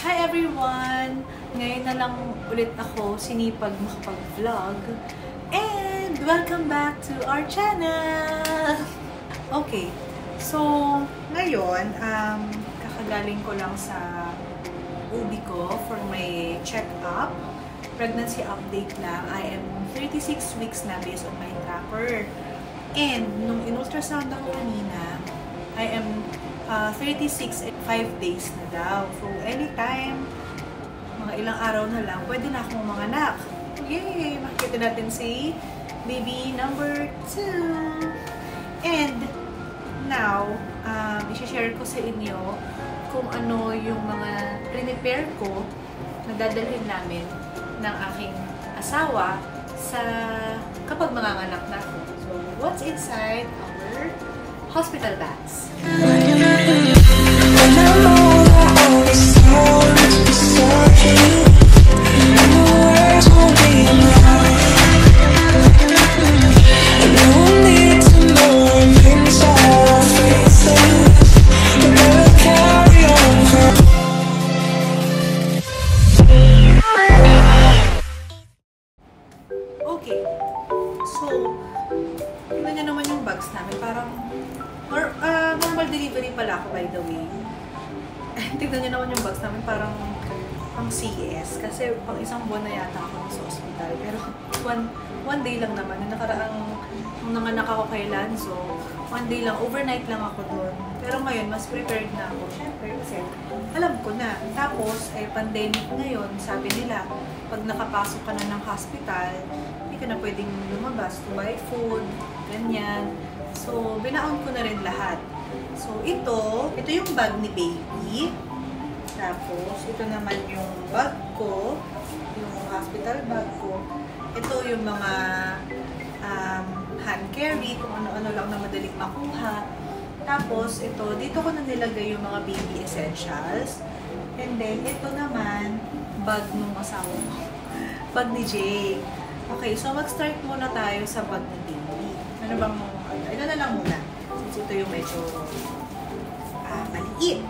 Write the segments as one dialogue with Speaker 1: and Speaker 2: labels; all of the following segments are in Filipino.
Speaker 1: Hi everyone! Ngayon na lang ulit ako sinipag makapag-vlog. And welcome back to our channel! Okay, so ngayon, um, kakagaling ko lang sa ubi ko for my check-up. Pregnancy update lang. I am 36 weeks na based on my tracker. And nung in-ultrasound ako kanina, I am uh, 36 and 5 days na daw. So, anytime, mga ilang araw na lang, pwede na akong manganak. Yay! Makikita natin si baby number 2. And, now, um, isi-share ko sa inyo kung ano yung mga prepare ko na dadalhin namin ng aking asawa sa kapag manganganak na ako. So, what's inside our hospital bags? Okay. So, tingnan nyo naman yung bags namin. Parang, or, ah, normal delivery pala ako by the way. tingnan nyo naman yung bags namin. Parang, pang CS. Kasi pang isang buwan na yata ako sa hospital. Pero, one, one day lang naman. Yung nakaraang, nung nanganak ako kay Lanzo, one day lang, overnight lang ako doon. Pero ngayon, mas prepared na ako. Siyempre, kasi alam ko na. Tapos, eh, pandemic ngayon, sabi nila, pag nakapasok ka na ng hospital, hindi ka na pwedeng lumabas to buy food, ganyan. So, binaon ko na rin lahat. So, ito, ito yung bag ni baby. Tapos, ito naman yung bag ko, yung hospital bag ko. Ito yung mga um, hand carry, kung ano-ano lang na madaling makuha. Tapos, ito, dito ko na nilagay yung mga baby essentials. And then, ito naman, bag nung asawa ko. Bag ni Jay. Okay, so mag-start muna tayo sa bag ni baby. Ano bang, ito na lang muna. Since ito yung medyo ah, maliit.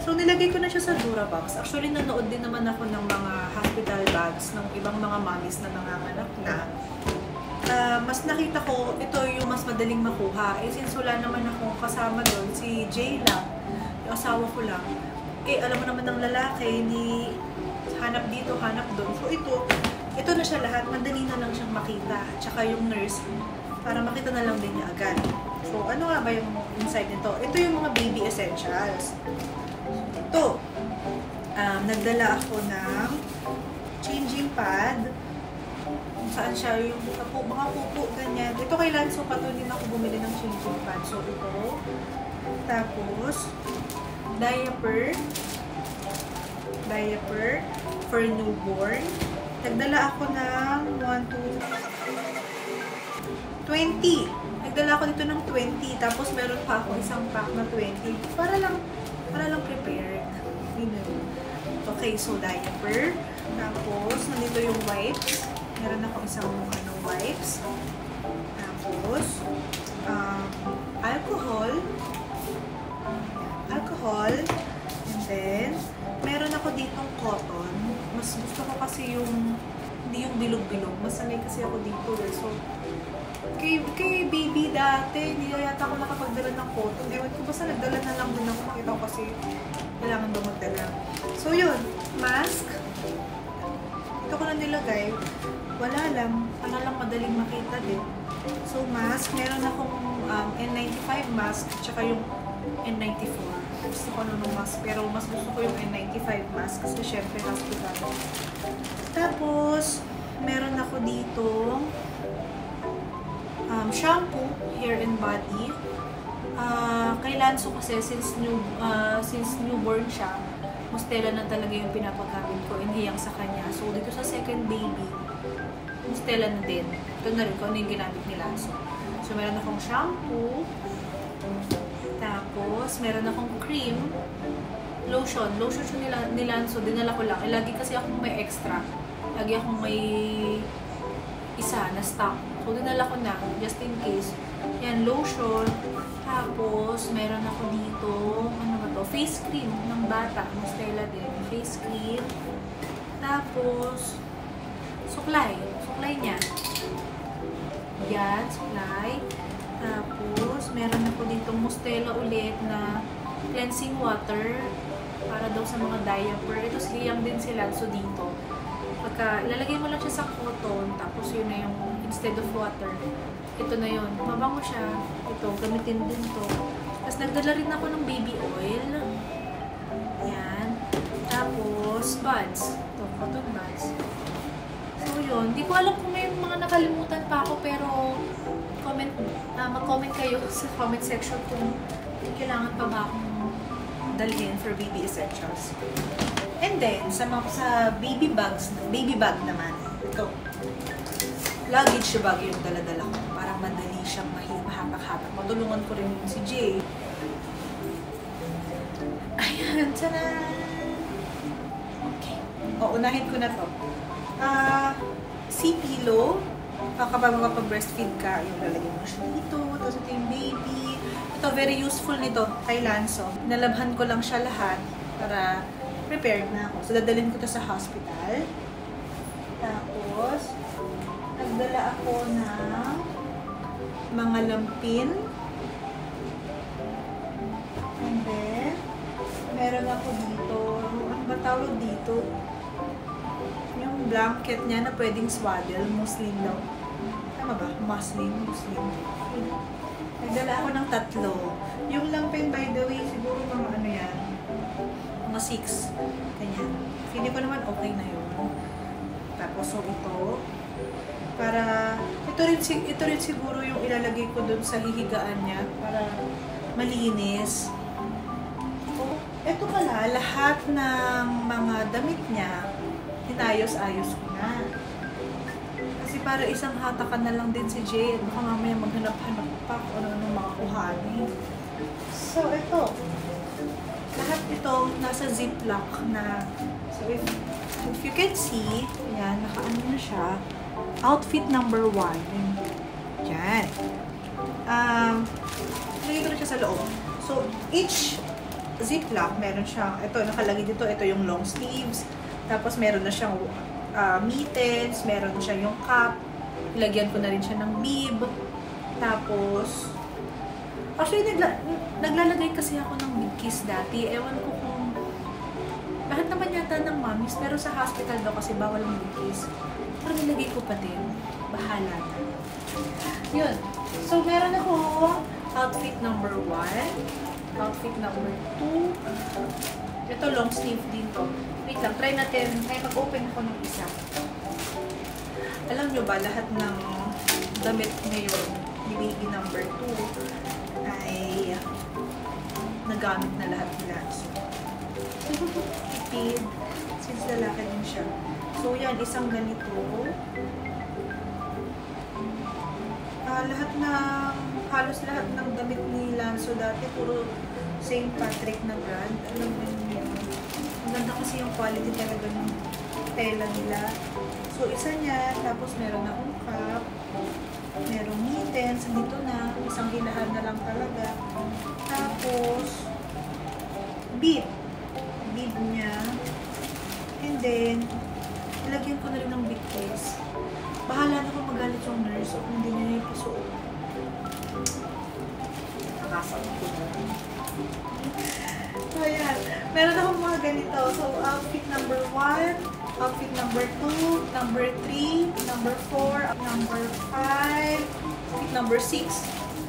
Speaker 1: So, nilagay ko na siya sa Durabox. Actually, nanood din naman ako ng mga hospital bags ng ibang mga mommies na nanganganak na. Uh, mas nakita ko, ito yung mas madaling makuha. Eh, since wala naman akong kasama doon, si Jay lang, yung asawa ko lang. Eh, alam mo naman ng lalaki, ni hanap dito, hanap doon. So, ito, ito na siya lahat. Madali na lang siyang makita. Tsaka yung nurse, para makita na lang din niya agad. So, ano nga ba yung inside nito? Ito yung mga baby essentials. Ito, um, nagdala ako ng changing pad, kung saan siya yung po, mga pupo, ganyan. Ito kay Lanzo pa to, din ako bumili ng changing pad. So, ito. Tapos, diaper. Diaper for newborn. Nagdala ako ng 1, 2, 20. Nagdala ako dito ng 20. Tapos, meron pa ako isang pack na 20. Para lang, para lang prepared. Know. Okay, so diaper. Tapos, nandito yung wipes. Meron ako isang ano, wipes. Tapos, um, alcohol. Alcohol. And then, meron ako ditong cotton. Mas gusto ko kasi yung, hindi yung bilog-bilog. Mas sanay kasi ako dito eh. So, kay, kay baby dati, hindi na yata ako nakapagdala ng cotton. Ewan ko, basta nagdala na lang din ako. Makita ko kasi kailangan daw magdala. So, yun. Mask. Ito ko na nilagay wala lang. Ano lang madaling makita din. So, mask. Meron akong um, N95 mask, tsaka yung N94. Gusto ko nung mask, pero mas gusto ko yung N95 mask kasi syempre hospital. Tapos, meron ako dito um, shampoo, hair and body. Uh, kay Lanzo kasi since new uh, since newborn siya, mustela na talaga yung pinapagamit ko, inhiyang sa kanya. So, dito sa second baby, Stella na din. Ito na rin kung ano yung ginamit ni Lanzo. So, meron akong shampoo. Tapos, meron akong cream. Lotion. Lotion siya nila, ni Lanzo. Dinala ko lang. Eh, lagi kasi akong may extra. Lagi akong may isa na stock. So, dinala ko na. Just in case. Yan, lotion. Tapos, meron ako dito, ano ba to? Face cream ng bata. Ng Stella din. Face Tapos, suklay. Suklay niya. Yan, suklay. Tapos, meron ako dito mustela ulit na cleansing water para daw sa mga diaper. Ito siyang din sila. So, dito. Pagka, ilalagay mo lang siya sa cotton, tapos yun na yung instead of water. Ito na yun. Mabango siya. Ito, gamitin din to. Tapos, nagdala rin ako ng baby oil. Yan. Tapos, buds. Ito, cotton buds. So, yun. Di ko alam kung may mga nakalimutan pa ako, pero comment, uh, mag-comment kayo sa comment section kung kailangan pa ba akong dalhin for baby essentials. And then, sa, sa baby bags, baby bag naman, ito. Luggage bag yung daladala ko. Parang madali siyang mahapak-hapak. Matulungan ko rin si Jay. Ayan, tada! Okay. O, unahin ko na to. Ah, si pillow. Uh, kapag makapag-breastfeed ka, yung lalagyan mo siya dito. Tapos ito yung baby. Ito, very useful nito kay Lanzo. Nalabhan ko lang siya lahat para prepared na ako. So, dadalhin ko to sa hospital. Tapos, nagdala ako ng mga lampin. And then, meron ako dito. Ano ba tawag dito? Yung blanket niya na pwedeng swaddle, muslin daw. Tama ba? Muslin, muslin. Nagdala ako ng tatlo. Yung lampin, by the way, siguro mga ano yan, mga six. Ganyan. Feeling ko naman okay na yun. Tapos, so ito, para, ito rin, ito rin siguro yung ilalagay ko dun sa hihigaan niya para malinis. Oh, ito pala, lahat ng mga damit niya, inayos-ayos ko na. Kasi para isang hatakan na lang din si at Baka mamaya maghanap-hanap pa kung ano ng mga kuhanin. So, ito. Lahat ito nasa ziplock na. So, if, if you can see, ayan, nakaano na siya. Outfit number one. Yan. Um, lagay ko na siya sa loob. So, each ziplock, meron siyang, ito, nakalagay dito, ito yung long sleeves. Tapos, meron na siyang uh, mittens, meron siya yung cap. Ilagyan ko na rin siya ng bib. Tapos, actually, nagla naglalagay kasi ako ng kiss dati. Ewan ko kung, lahat naman yata ng mommies, pero sa hospital daw kasi bawal big kiss. Pero nilagay ko pa din. Bahala na. Yun. So, meron ako outfit number one. Outfit number two. Ito, long sleeve din to. Wait lang, try natin. Ay, mag-open ako ng isa. Alam nyo ba, lahat ng damit ngayon ni baby number 2 ay nagamit na lahat nila. So, tipid. Since lalaki din siya. So, yan, isang ganito. Ah, lahat ng, halos lahat ng damit ni Lanzo dati, puro St. Patrick na brand. Alam mo yun. Ang ganda kasi yung quality talaga ng tela nila. So, isa niya, tapos meron akong cup, merong mittens, dito na, isang hilahan na lang talaga. Tapos, bib. Bib niya. And then, ilagyan ko na rin ng big case. Bahala na kung magalit yung nurse o kung hindi niya ipasuot. Nakasakot ko na. So, ayan. Meron akong mga ganito. So, outfit number 1, outfit number 2, number 3, number 4, number 5, outfit number 6.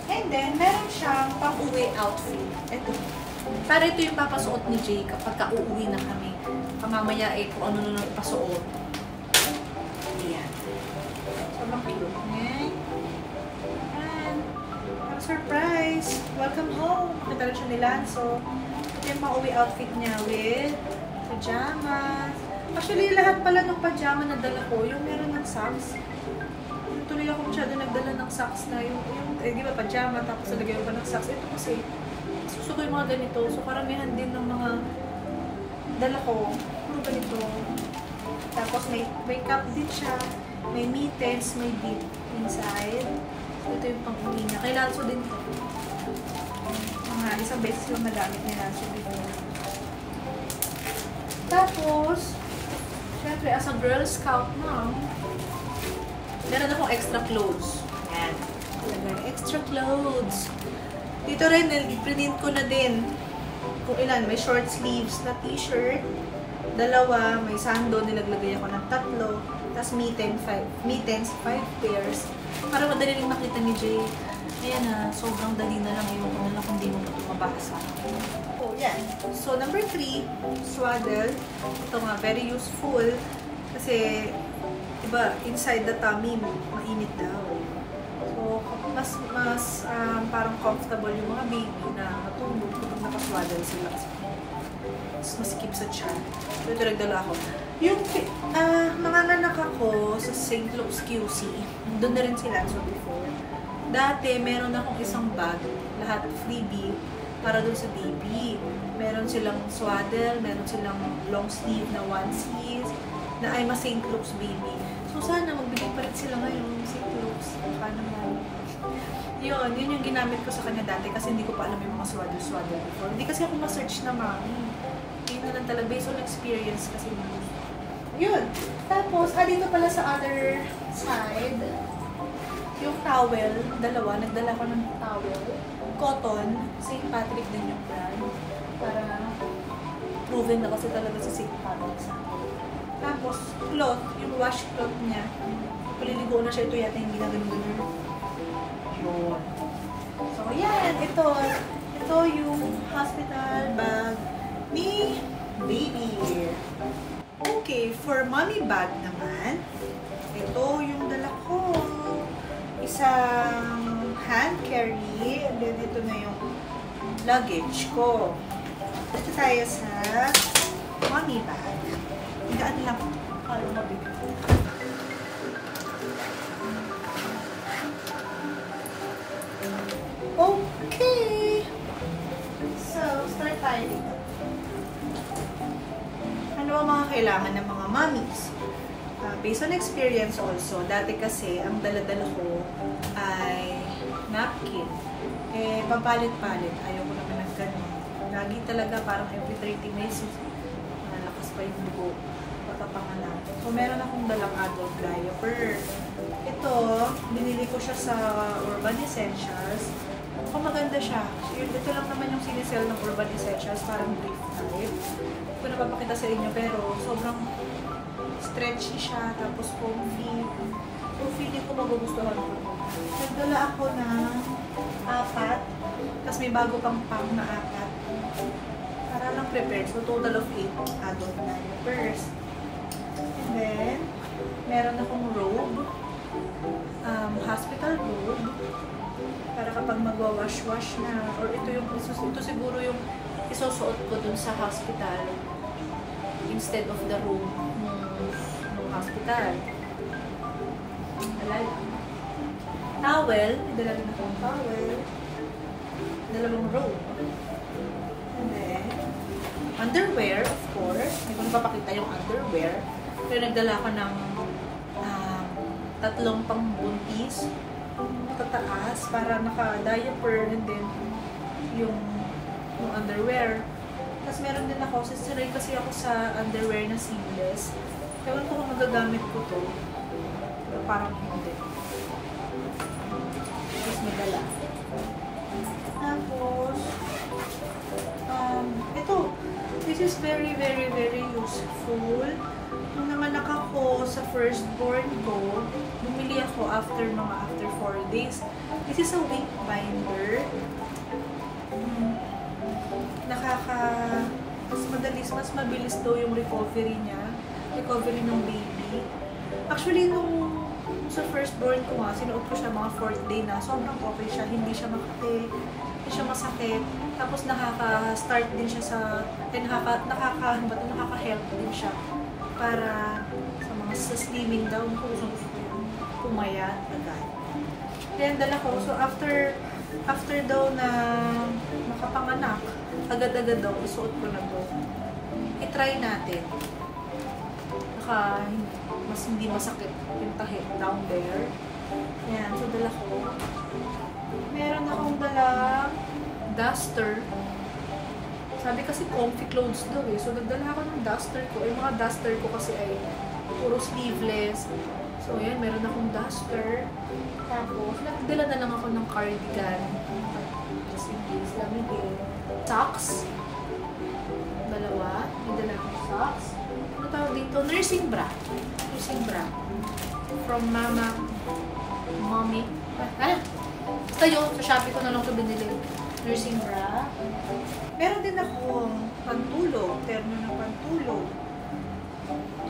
Speaker 1: And then, meron siyang pang-uwi outfit. Ito. Para ito yung papasuot ni Jay kapag ka-uuwi na kami. Pamamaya eh kung ano na ipasuot. Ayan. Sobrang cute. Ayan. Ayan. Surprise! Welcome home! Nadala siya ni Lanzo. Ito yung pauwi outfit niya with pajamas. Actually, lahat pala ng pajama na dala ko, yung meron ng socks. Tuloy ako masyado nagdala ng socks na yung, yung eh, di ba, pajama, tapos nalagyan ko ng socks. Ito kasi, gusto ko yung mga ganito. So, karamihan din ng mga dala ko, puro ganito. Tapos, may, may cup din siya. May mittens, may dip inside. So, ito yung pang-uwi niya. Kailangan ko din to. Mga isang beses lang nagamit ni Lanso before. Tapos, Siyempre, as a Girl Scout mom, meron akong extra clothes. Yan. Talaga, extra clothes. Dito rin, print ko na din kung ilan. May short sleeves na t-shirt. Dalawa. May sando. Nilaglagay ako ng tatlo. Tapos mittens, five, mittens, five pairs. Para madali rin makita ni Jay. Ayan na, sobrang dali na lang. Ko na lang kung di mo pa ito mabasa. Oh, yan. So, number three, swaddle. Ito nga, very useful. Kasi, iba, inside the tummy, mainit daw. Mas, mas um, parang comfortable yung mga baby na matulog kapag nakaswaddle sila. Mas masikip sa tiyan. So, ito nagdala ako. Yung, uh, nanganganak ako sa St. Luke's QC. Doon na rin sila, so before. Dati, meron akong isang bag, lahat freebie, para doon sa baby. Meron silang swaddle, meron silang long sleeve na onesies, na I'm a St. Luke's baby. So, sana magbigay pa rin sila ngayon, St. Luke's. Baka naman. Yun, yun yung ginamit ko sa kanya dati kasi hindi ko pa alam yung mga swaddle-swaddle before. Hindi kasi ako ma-search na mami. Yun na lang talaga, based on experience kasi yun. Tapos, ah, dito pala sa other side, yung towel, dalawa, nagdala ko ng towel. Cotton, St. Patrick din yung brand. Para proven na kasi talaga sa St. Patrick Tapos, cloth, yung wash cloth niya. Paliligo na siya. Ito yata yung ginaganon Yun. So, yan. Ito. Ito yung hospital bag ni baby. Okay, for mommy bag naman, ito yung dala ko. Isang hand carry, and then ito na yung luggage ko. Ito tayo sa mommy bag. Higaan lang. Para mabigat. Ang mga kailangan ng mga mommies. Uh, based on experience also, dati kasi ang daladala ko ay napkin. Eh, papalit-palit. Ayaw ko naman ng ganun. Lagi talaga parang every 30 minutes, nalakas pa yung dugo pagkapanganak. So, meron akong dalang adult diaper. Ito, binili ko siya sa Urban Essentials. Kung maganda siya. Ito lang naman yung sinisell ng Urban Essentials, parang brief type ko napapakita sa inyo, pero sobrang stretchy siya, tapos comfy. So, feeling ko magugustuhan ko. Nagdala ako ng apat, tapos may bago pang pang na apat. Para lang prepared. So, total of 8 adult diapers. And then, meron akong robe, um, hospital robe, para kapag magwa-wash-wash na, or ito yung, ito siguro yung isusuot ko dun sa hospital instead of the room ng hospital. Alay. Towel, dala rin akong towel. Dalawang robe. And then, underwear, of course. Hindi ko napapakita yung underwear. Pero nagdala ko ng uh, tatlong pangbuntis tataas para naka-diaper and then yung, yung underwear. Tapos meron din ako, sisiray kasi ako sa underwear na seamless. Ewan ko kung magagamit ko to. Pero parang hindi. Tapos madala. Tapos, um, ito. This is very, very, very useful. Nung nanganak ako sa firstborn ko, bumili ako after mga after 4 days. This is a weight binder nakaka mas madalis, mas mabilis daw yung recovery niya, recovery ng baby. Actually, nung sa firstborn ko nga, sinuot ko siya mga fourth day na, sobrang okay siya, hindi siya makati, hindi siya masakit. Tapos nakaka-start din siya sa, eh, nakaka, nakaka, ano ba nakaka-help din siya para sa mga sa slimming daw, kung gusto ko yung pumaya agad. Kaya dala ko, so after, after daw na makapanganak, agad-agad daw, isuot ko na to. I-try natin. Baka mas hindi masakit yung tahi down there. Yan, so dala ko. Meron akong dala duster. Sa Sabi kasi comfy clothes daw eh. So, nagdala ako ng duster ko. Eh, mga duster ko kasi ay puro sleeveless. So, yan, meron akong duster. Tapos, nagdala na lang ako ng cardigan. Just in case, lamig eh. Socks. Dalawa. May dala akong socks. Ano tawag dito? Nursing bra. Nursing bra. From Mama. Mommy. Ah! Basta yun, sa Shopee ko na lang ito binili. Nursing bra. Meron din akong pantulog. Terno ng pantulog.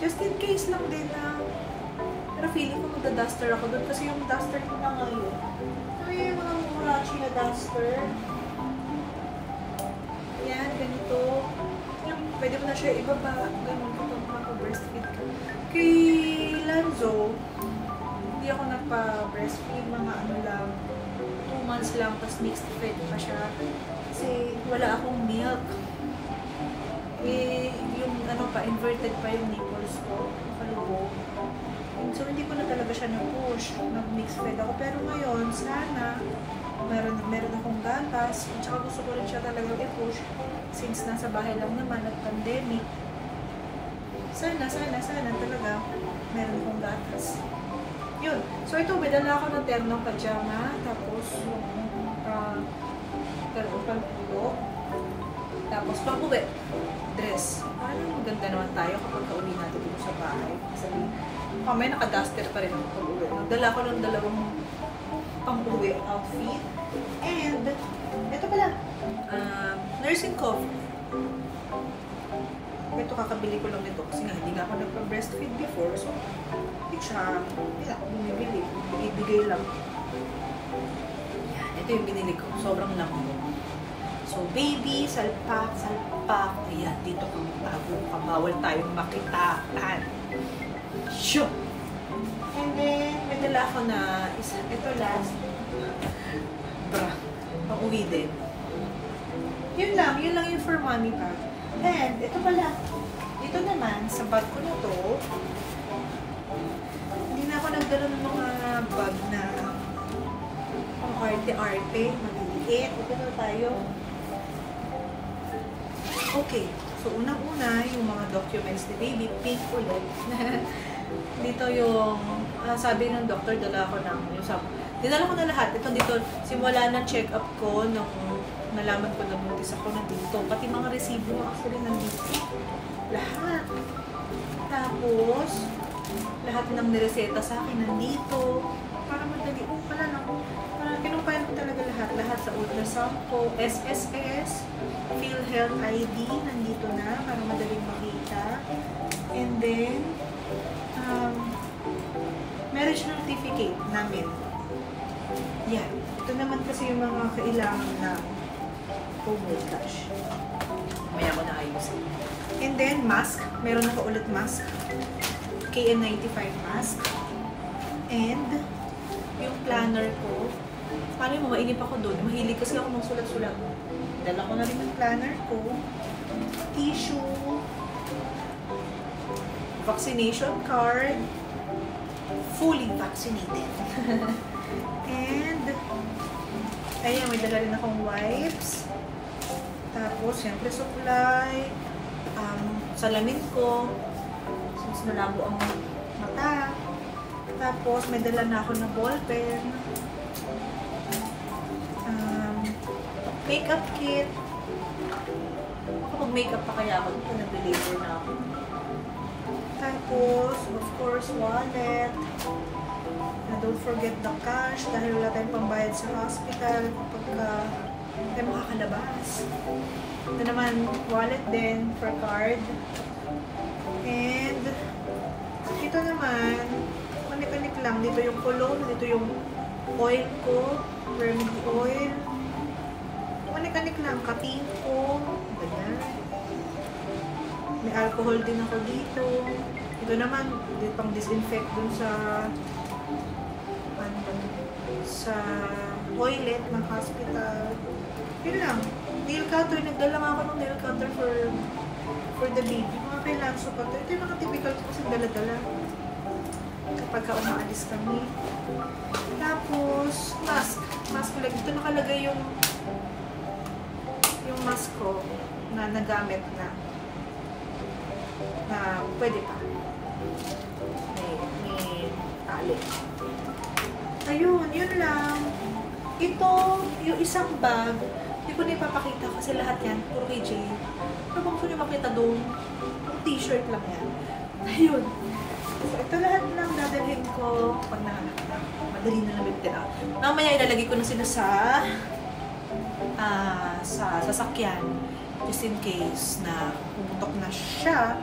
Speaker 1: Just in case lang din na pero feeling ko magda-duster ako doon kasi yung duster ko na ngayon. Ay, mga murachi na duster. Yan, ganito. Yung, pwede mo na siya ibaba. Ganun kapag maka-breastfeed ka. Kay Lanzo, hindi ako nagpa-breastfeed. Mga ano lang, 2 months lang, tapos mixed fed pa siya. Kasi wala akong milk. Eh, yung ano pa, inverted pa yung nipples ko. Nakalubog. So, hindi ko na talaga siya na-push. Nag-mix fed ako. Pero ngayon, sana, meron, meron akong gatas. At saka gusto ko rin siya talaga i-push. Since nasa bahay lang naman at pandemic. Sana, sana, sana talaga meron akong gatas. Yun. So, ito, bidala ako ng ternong pajama. Tapos, yung uh, ternong pangpulo. Tapos, pang-uwi. Dress. Parang maganda naman tayo kapag ka-uwi natin dito sa bahay. Sabi, Mamaya naka-duster pa rin ako pag-uwi. Nagdala ko ng dalawang pang-uwi outfit. And, ito pala, uh, nursing cover. Ito kakabili ko lang nito kasi nga hindi nga ako nagpa-breastfeed before. So, hindi siya, hindi ako bumibili. Ibigay lang. Yan, ito yung binili ko. Sobrang lambot. So, baby, salpak, salpak. Ayan, dito kang tago ka. Bawal tayong makitaan. Sure. And then, may dala ako na isa. Ito last. Bra. Pang-uwi din. Yun lang. Yun lang yung for mommy bag. And, ito pala. Dito naman, sa bag ko na to, hindi na ako nagdala ng mga bag na pang arte-arte, maliliit. Ito na tayo. Okay. So, unang-una, yung mga documents ni baby, pink ulit. dito yung, uh, sabi ng doctor, dala ko ng, yung sab dinala ko na lahat. Ito dito, simula ng check-up ko, nung nalaman ko na buntis ako nandito. Pati mga resibo actually nandito. Lahat. Tapos, lahat ng nireseta sa akin nandito. Para madali. Oh, pala na. Para kinumpayan ko talaga lahat. Lahat sa ultrasound ko. SSS, PhilHealth ID, nandito na. Para madaling makita. And then, um, marriage certificate namin. Yan. Ito naman kasi yung mga kailangan na forward cash. Maya ko na ayusin. And then, mask. Meron ako ulit mask. KN95 mask. And, yung planner ko. Paano mo, mainip ako doon. Mahilig kasi ako ng sulat-sulat. Dala ko na rin yung planner ko. Tissue. Vaccination card. Fully vaccinated. And, ayan, may dala rin akong wipes. Tapos, syempre, supply. Um, salamin ko. Since malabo ang mata. Tapos, may dala na ako ng ball pen. Um, makeup kit. Kapag makeup pa kaya ako, ito nag-deliver na ako. Tapos, of course, wallet. And don't forget the cash dahil wala tayong pambayad sa hospital kapag uh, tayo makakalabas. Ito naman, wallet din for card. And, ito naman, panik-panik lang. Dito yung cologne, dito yung oil ko, remedy oil. Panik-panik lang, kating ko, ganyan. May alcohol din ako dito. Ito naman, pang disinfect dun sa ano sa toilet ng hospital. Yun lang. Nail cutter. Nagdala nga ako ng nail cutter for for the baby. Mga kailangan sa pa. Ito yung mga typical ko kasi dala-dala. Kapag ka umaalis kami. Tapos, mask. Mask lang. Dito nakalagay yung yung mask ko mga nagamit na na pwede pa. May, may tali. Ayun, yun lang. Ito, yung isang bag, hindi ko na ipapakita kasi lahat yan, puro Jay. Ano bang gusto makita doon? Yung t-shirt lang yan. Ayun. So, ito lahat lang dadalhin ko pag nahanap na. Madali na lang din. Mamaya ilalagay ko na sila sa ah sa sasakyan just in case na pumutok na siya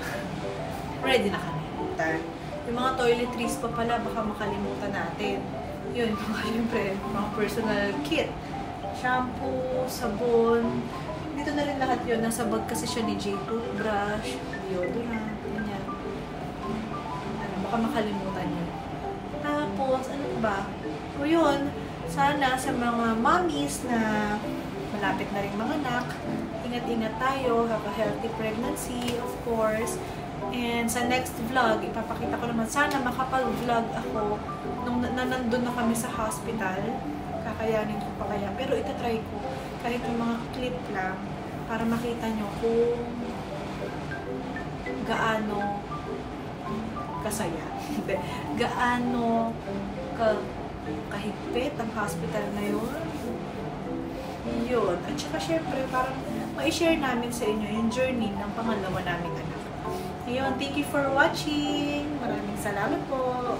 Speaker 1: ready na kami. Tar. Yung mga toiletries pa pala, baka makalimutan natin. Yun, mga syempre, mga personal kit. Shampoo, sabon. Dito na rin lahat yun. Nasa bag kasi siya ni J. Toothbrush, deodorant, ganyan. Ano, baka makalimutan yun. Tapos, ano ba? O yun, sana sa mga mommies na malapit na rin mga anak, ingat-ingat tayo, have a healthy pregnancy, of course. And sa next vlog, ipapakita ko naman, sana makapag-vlog ako nung na, na kami sa hospital. Kakayanin ko pa kaya. Pero itatry ko, kahit yung mga clip lang, para makita nyo kung gaano kasaya. Gaano ka, kahigpit ang hospital na yun. Yun. At saka syempre, parang ma-share namin sa inyo yung journey ng pangalawa naming anak. Ayun, thank you for watching. Maraming salamat po.